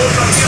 Hold on,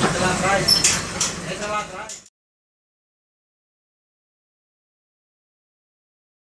Telat rice, oh.